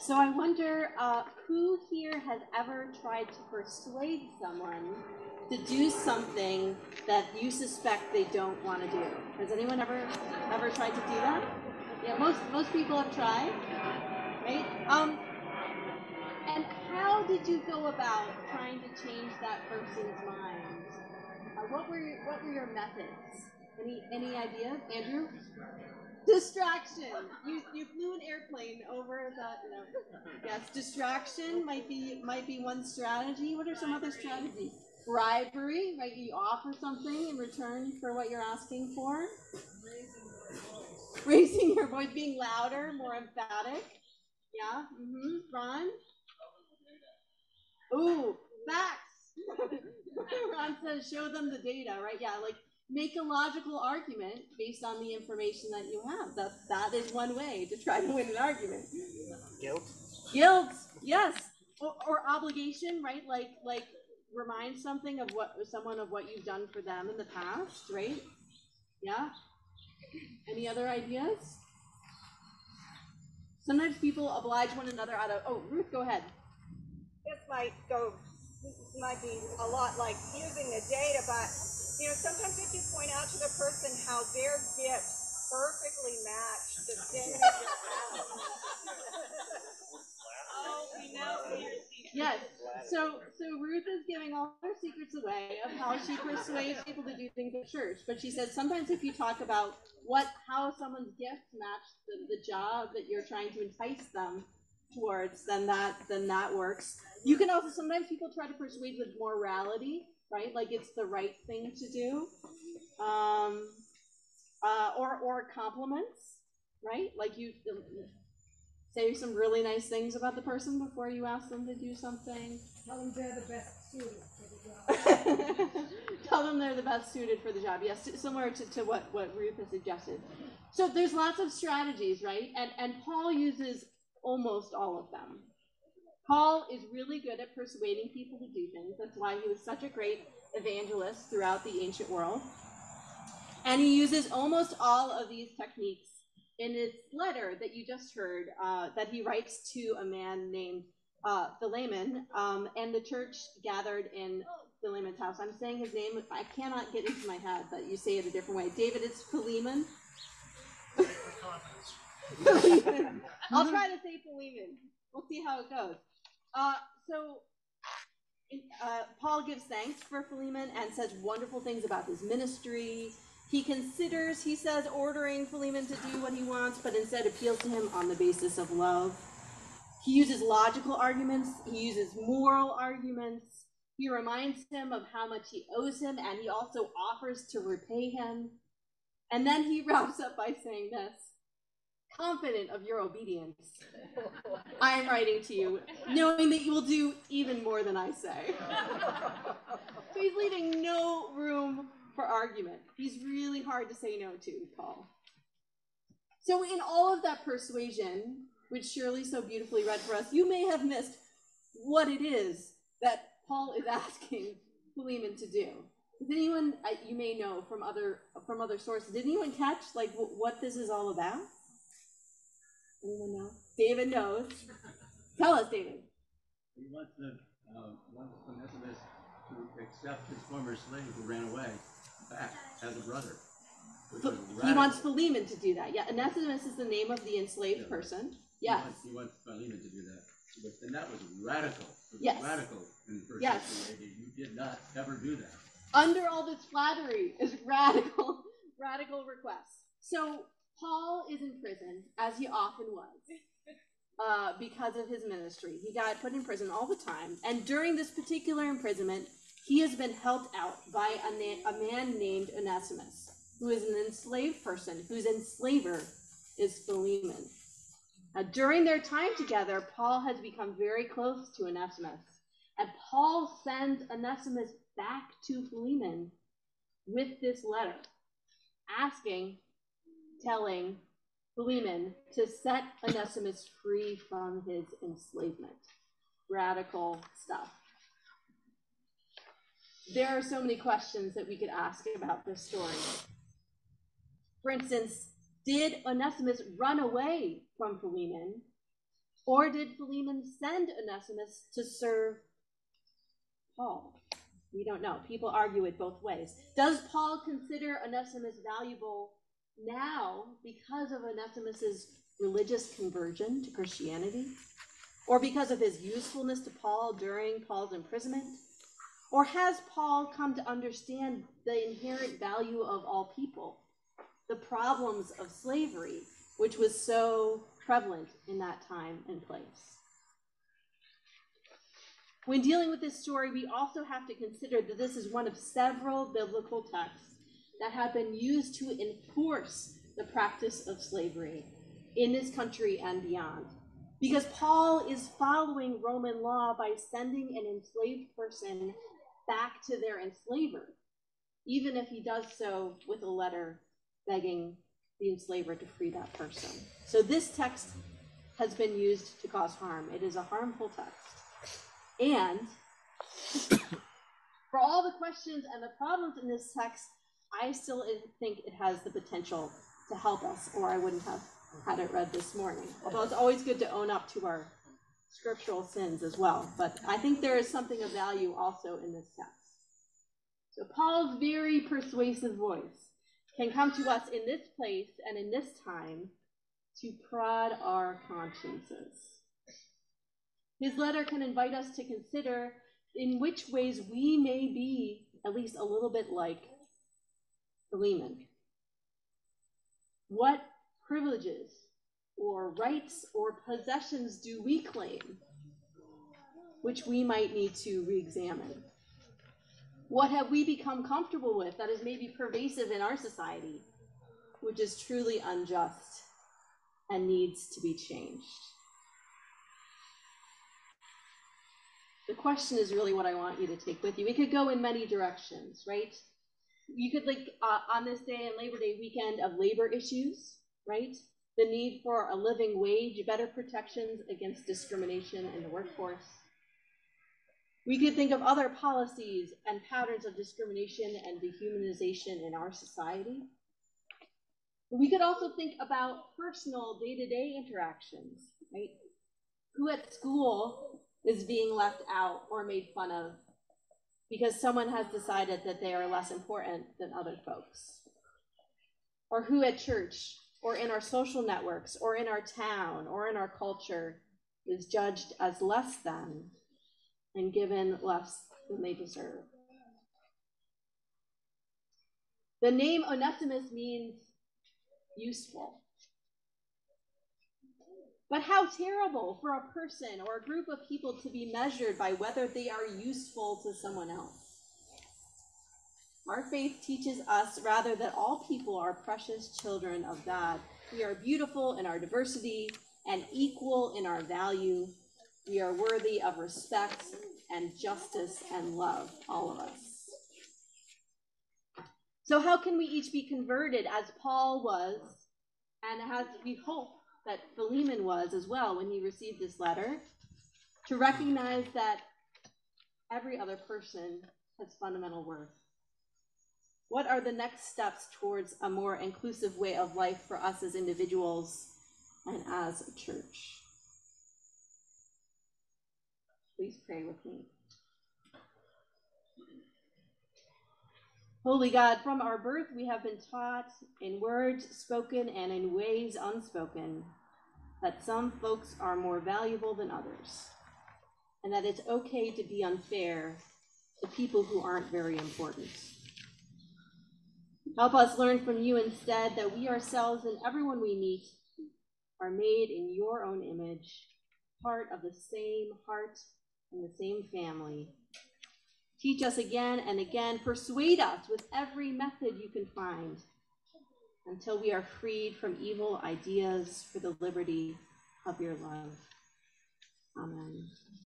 So I wonder uh, who here has ever tried to persuade someone to do something that you suspect they don't want to do. Has anyone ever ever tried to do that? Yeah, most most people have tried, right? Um, and how did you go about trying to change that person's mind? Uh, what were your, what were your methods? Any any idea, Andrew? Distraction. You you flew an airplane over that. no. Yes, distraction might be might be one strategy. What are some other strategies? Bribery, right? You offer something in return for what you're asking for. Raising your voice, being louder, more emphatic. Yeah. Mm-hmm. Ron. Ooh, facts. Ron says, show them the data, right? Yeah, like make a logical argument based on the information that you have. That that is one way to try to win an argument. Guilt. Guilt, yes, or, or obligation, right? Like like remind something of what someone of what you've done for them in the past, right? Yeah. Any other ideas? Sometimes people oblige one another out of. Oh, Ruth, go ahead. This might go. This might be a lot like using the data, but you know, sometimes if you point out to the person how their gifts perfectly match the thing that you're Oh, we know who you're. Yes. So so Ruth is giving all her secrets away of how she persuades people to do things at church. But she says sometimes if you talk about what how someone's gifts match the, the job that you're trying to entice them towards, then that then that works. You can also sometimes people try to persuade with morality, right? Like it's the right thing to do. Um, uh, or or compliments, right? Like you say some really nice things about the person before you ask them to do something. Tell them they're the best suited for the job. Tell them they're the best suited for the job. Yes, similar to, to what, what Ruth has suggested. So there's lots of strategies, right? And and Paul uses almost all of them. Paul is really good at persuading people to do things. That's why he was such a great evangelist throughout the ancient world. And he uses almost all of these techniques in his letter that you just heard, uh, that he writes to a man named uh, Philemon, um, and the church gathered in Philemon's house. I'm saying his name, I cannot get into my head, but you say it a different way. David, it's Philemon. Philemon. I'll try to say Philemon. We'll see how it goes. Uh, so, uh, Paul gives thanks for Philemon and says wonderful things about his ministry. He considers, he says, ordering Philemon to do what he wants, but instead appeals to him on the basis of love. He uses logical arguments, he uses moral arguments. He reminds him of how much he owes him, and he also offers to repay him. And then he wraps up by saying this confident of your obedience. I am writing to you, knowing that you will do even more than I say. so he's leaving no room for argument. He's really hard to say no to, Paul. So, in all of that persuasion, which Shirley so beautifully read for us, you may have missed what it is that Paul is asking Philemon to do. Does anyone you may know from other from other sources? Did anyone catch like what this is all about? Anyone know? David knows. Tell us, David. He wants the uh, wants Onesimus to accept his former slave who ran away back as a brother. He wants Philemon to do that. Yeah, Onesimus is the name of the enslaved Yeah. person. He Yes. wants, he wants Philemon to do that. But, and that was radical. Was Yes. radical in the first Yes. century. You did not ever do that. Under all this flattery is radical, radical requests. So Paul is in prison, as he often was, uh, because of his ministry. He got put in prison all the time, and during this particular imprisonment, he has been helped out by a, na- a man named Onesimus, who is an enslaved person whose enslaver is Philemon. Now, during their time together, Paul has become very close to Onesimus. And Paul sends Onesimus back to Philemon with this letter, asking, telling Philemon to set Onesimus free from his enslavement. Radical stuff. There are so many questions that we could ask about this story. For instance, did Onesimus run away from Philemon Or did Philemon send Onesimus to serve Paul? We don't know. People argue it both ways. Does Paul consider Onesimus valuable now because of Onesimus's religious conversion to Christianity? Or because of his usefulness to Paul during Paul's imprisonment? Or has Paul come to understand the inherent value of all people, the problems of slavery, which was so prevalent in that time and place? When dealing with this story, we also have to consider that this is one of several biblical texts that have been used to enforce the practice of slavery in this country and beyond. Because Paul is following Roman law by sending an enslaved person back to their enslaver, even if he does so with a letter begging the enslaver to free that person. So this text has been used to cause harm. It is a harmful text. And for all the questions and the problems in this text, I still think it has the potential to help us, or I wouldn't have had it read this morning. Although it's always good to own up to our scriptural sins as well. But I think there is something of value also in this text. So Paul's very persuasive voice can come to us in this place and in this time to prod our consciences. His letter can invite us to consider in which ways we may be at least a little bit like Philemon. What privileges or rights or possessions do we claim which we might need to re examine? What have we become comfortable with that is maybe pervasive in our society, which is truly unjust and needs to be changed? The question is really what I want you to take with you. It could go in many directions, right? You could, like, uh, on this day and Labor Day weekend of labor issues, right? The need for a living wage, better protections against discrimination in the workforce. We could think of other policies and patterns of discrimination and dehumanization in our society. We could also think about personal day to day interactions, right? Who at school is being left out or made fun of because someone has decided that they are less important than other folks? Or who at church or in our social networks or in our town or in our culture is judged as less than and given less than they deserve. The name Onesimus means useful. But how terrible for a person or a group of people to be measured by whether they are useful to someone else. Our faith teaches us rather that all people are precious children of God. We are beautiful in our diversity and equal in our value. We are worthy of respect and justice and love, all of us. So, how can we each be converted as Paul was, and as we hope that Philemon was as well when he received this letter, to recognize that every other person has fundamental worth? What are the next steps towards a more inclusive way of life for us as individuals and as a church? Please pray with me. Holy God, from our birth we have been taught in words spoken and in ways unspoken that some folks are more valuable than others, and that it's okay to be unfair to people who aren't very important. Help us learn from you instead that we ourselves and everyone we meet are made in your own image, part of the same heart and the same family. Teach us again and again, persuade us with every method you can find until we are freed from evil ideas for the liberty of your love. Amen.